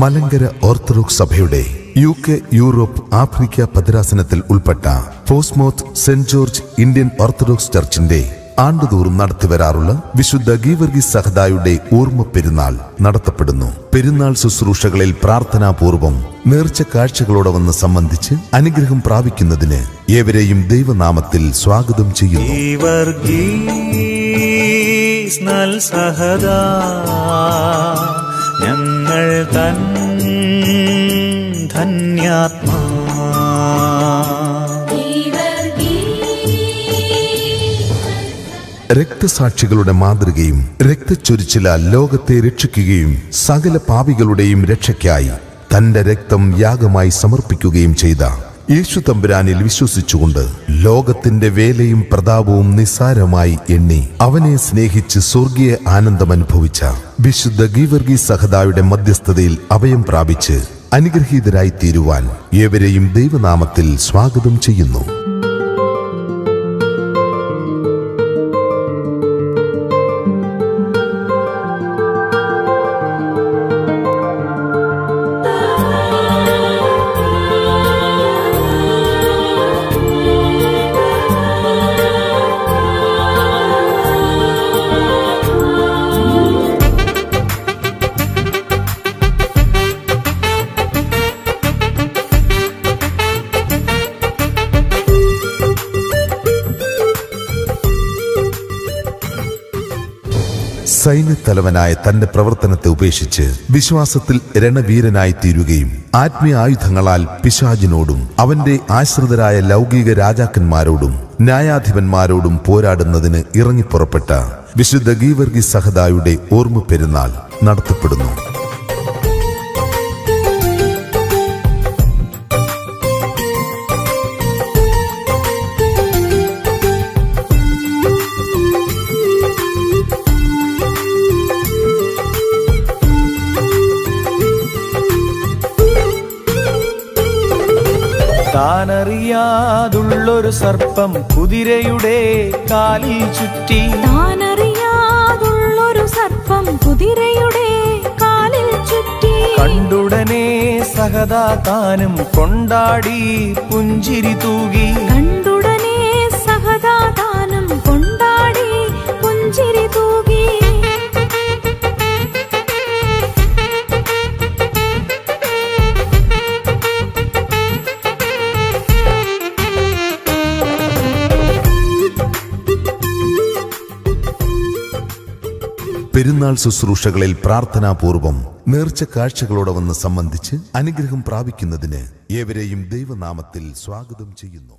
Malankara Orthodox സഭയുടെ U K Europe Africa പതിരാസനത്തിൽ ഉൾപ്പെട്ട Portsmouth saint George Indian Orthodox ചർച്ചിന്റെ ആണ്ടുതോറും നടത്തിവരാറുള്ള വിശുദ്ധ ഗീവർഗി സഹദായുടെ ഓർമ്മ പെരുന്നാൾ നടത്തപ്പെടുന്നു. പെരുന്നാൾ ശുശ്രൂഷകളിൽ പ്രാർത്ഥനാപൂർവം നേർച്ച കാഴ്ചകളോടെ വന്ന് സംബന്ധിച്ച് അനുഗ്രഹം പ്രാപിക്കുന്നതിന് ഏവരെയും ദൈവനാമത്തിൽ സ്വാഗതം ചെയ്യുന്നു. ഞങ്ങൾ തൻ ധന്യാത്മാ. രക്തസാക്ഷികളുടെ മാതൃകയും രക്തച്ചൊരിച്ചിലാൽ ലോകത്തെ രക്ഷിക്കുകയും സകല പാപികളുടെയും രക്ഷയ്ക്കായി തന്റെ രക്തം യാഗമായി സമർപ്പിക്കുകയും ചെയ്ത യേശു തമ്പുരാനിൽ വിശ്വസിച്ചുകൊണ്ട് ലോകത്തിന്റെ വേലയും പ്രതാപവും നിസ്സാരമായി എണ്ണി അവനെ സ്നേഹിച്ച് സ്വർഗീയ ആനന്ദം അനുഭവിച്ച വിശുദ്ധ ഗീവർഗി സഹദായുടെ മധ്യസ്ഥതയിൽ അഭയം പ്രാപിച്ച് അനുഗ്രഹീതരായി തീരുവാൻ ഏവരെയും ദൈവനാമത്തിൽ സ്വാഗതം ചെയ്യുന്നു. സൈന്യത്തലവനായ തന്റെ പ്രവർത്തനത്തെ ഉപേക്ഷിച്ച് വിശ്വാസത്തിൽ രണവീരനായി തീരുകയും ആത്മീയ ആയുധങ്ങളാൽ പിശാജിനോടും അവന്റെ ആശ്രിതരായ ലൗകിക രാജാക്കന്മാരോടും ന്യായാധിപന്മാരോടും പോരാടുന്നതിന് ഇറങ്ങിപ്പുറപ്പെട്ട വിശുദ്ധ ഗീവർഗി സഹദായുടെ ഓർമ്മ പെരുന്നാൾ നടത്തപ്പെടുന്നു. താനറിയാതുള്ളൊരു സർപ്പം കുതിരയുടെ കാലിൽ ചുറ്റി. താനറിയാതുള്ളൊരു സർപ്പം കുതിരയുടെ കാലിൽ ചുറ്റി. കണ്ടുടനെ സഹദാ താനും കൊണ്ടാടി പുഞ്ചിരി തൂകി. പെരുന്നാൾ ശുശ്രൂഷകളിൽ പ്രാർത്ഥനാപൂർവം നേർച്ച കാഴ്ചകളോടെ വന്ന് സംബന്ധിച്ച് അനുഗ്രഹം പ്രാപിക്കുന്നതിന് ഏവരെയും ദൈവനാമത്തിൽ സ്വാഗതം ചെയ്യുന്നു.